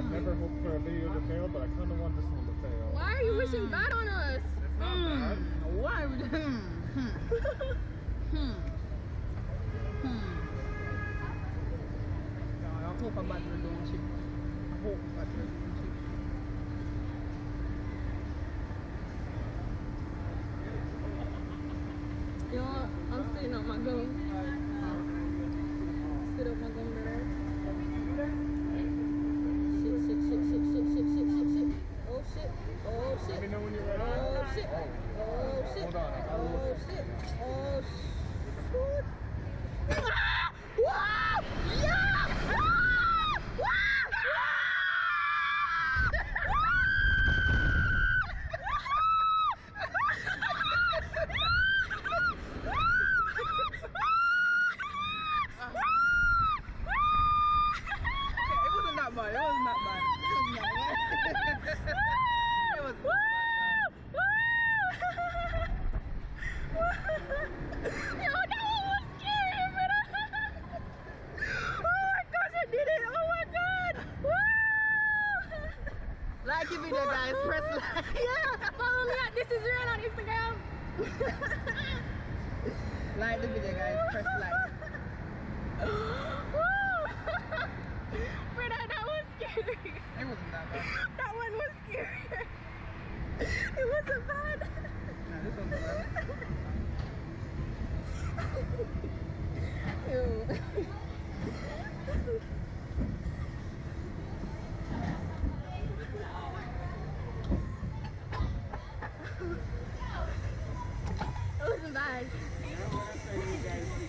I've never hoped for a video to fail, but I kind of want this one to fail. Why are you wishing bad on us? It's not bad. Why would hmm, hmm, hmm, hmm. No, I hope a battery don't chip. I hope battery don't chip. You know what? I'm sitting up my gum. Oh shit. Oh shit. Ah! Wow! Yeah! Ah! It wasn't that bad. It wasn't that bad. It wasn't that bad. It wasn't that Yo, that one was scary, brother. Oh my gosh, I did it. Oh my god. Woo! bad. Like the video, guys. Press like. Yeah, follow me at This Is Real on Instagram. Like the video, guys. Press like. Woo! Brother, that was scary. It wasn't that bad. That one was scary. guys.